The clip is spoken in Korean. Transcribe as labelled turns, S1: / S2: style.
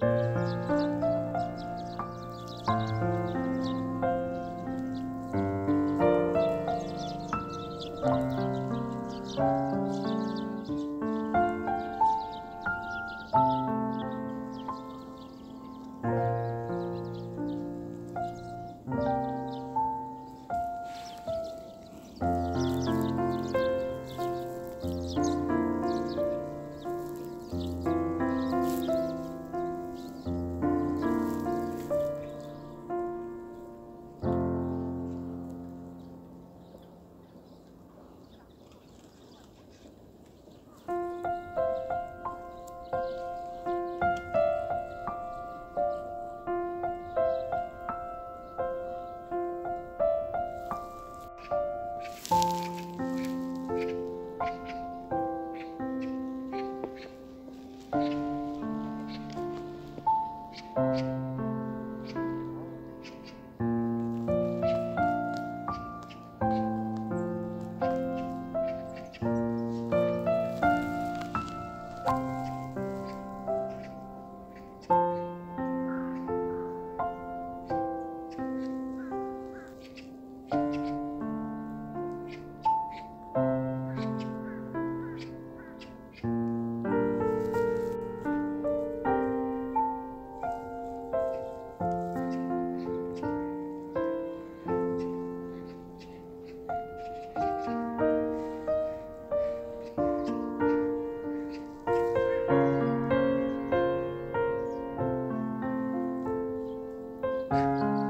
S1: Música Música Thank you.